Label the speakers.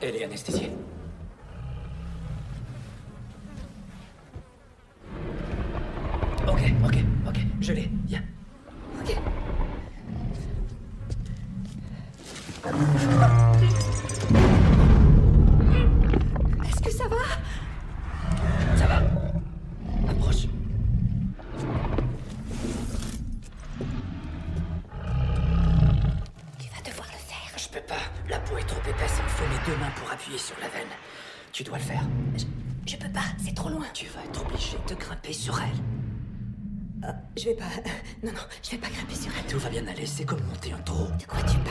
Speaker 1: Elle est anesthésiée. Ok, ok, ok, je l'ai. Viens.
Speaker 2: Ok. Est-ce que ça va
Speaker 1: Ça va. Approche.
Speaker 2: Tu vas devoir le faire.
Speaker 1: Je peux pas. La peau est trop épaisse. Il me faut mes deux mains pour appuyer sur la veine. Tu dois le faire.
Speaker 2: Je, je peux pas, c'est trop loin.
Speaker 1: Tu vas être obligé de grimper sur elle.
Speaker 2: Ah, je vais pas. Non, non, je vais pas grimper sur elle.
Speaker 1: Tout va bien aller. C'est comme monter un trou.
Speaker 2: De quoi tu parles